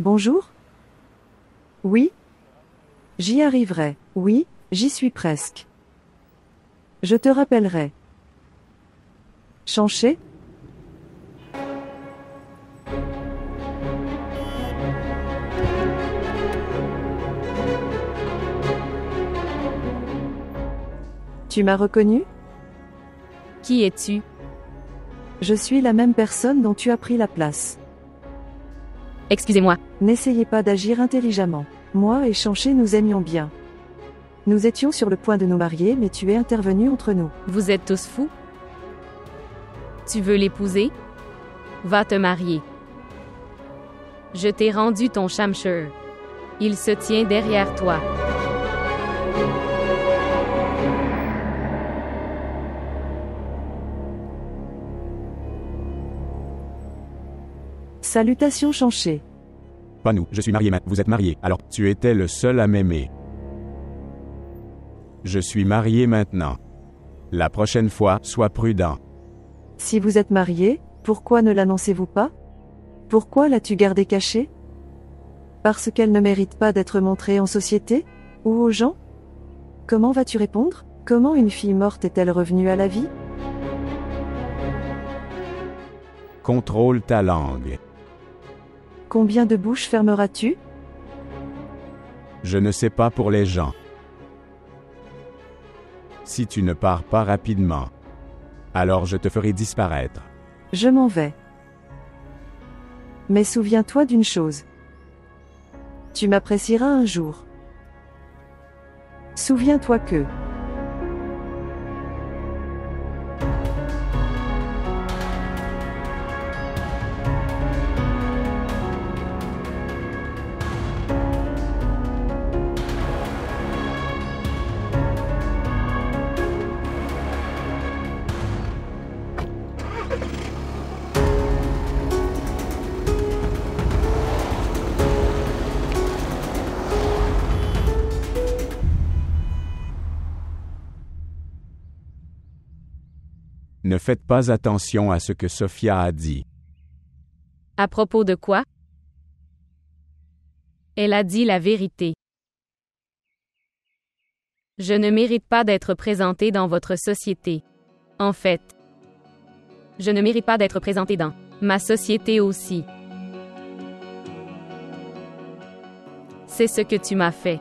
Bonjour Oui J'y arriverai. Oui, j'y suis presque. Je te rappellerai. Chancher Tu m'as reconnu? Qui es-tu? Je suis la même personne dont tu as pris la place. Excusez-moi. N'essayez pas d'agir intelligemment. Moi et Chanché nous aimions bien. Nous étions sur le point de nous marier mais tu es intervenu entre nous. Vous êtes tous fous Tu veux l'épouser? Va te marier. Je t'ai rendu ton chamcheur. Il se tient derrière toi. Salutations Chanché. Pas nous, je suis marié maintenant. Vous êtes marié, alors tu étais le seul à m'aimer. Je suis marié maintenant. La prochaine fois, sois prudent. Si vous êtes marié, pourquoi ne l'annoncez-vous pas? Pourquoi l'as-tu gardée cachée Parce qu'elle ne mérite pas d'être montrée en société? Ou aux gens? Comment vas-tu répondre? Comment une fille morte est-elle revenue à la vie? Contrôle ta langue. Combien de bouches fermeras-tu? Je ne sais pas pour les gens. Si tu ne pars pas rapidement, alors je te ferai disparaître. Je m'en vais. Mais souviens-toi d'une chose. Tu m'apprécieras un jour. Souviens-toi que... ne faites pas attention à ce que Sophia a dit. À propos de quoi? Elle a dit la vérité. Je ne mérite pas d'être présentée dans votre société. En fait, je ne mérite pas d'être présentée dans ma société aussi. C'est ce que tu m'as fait.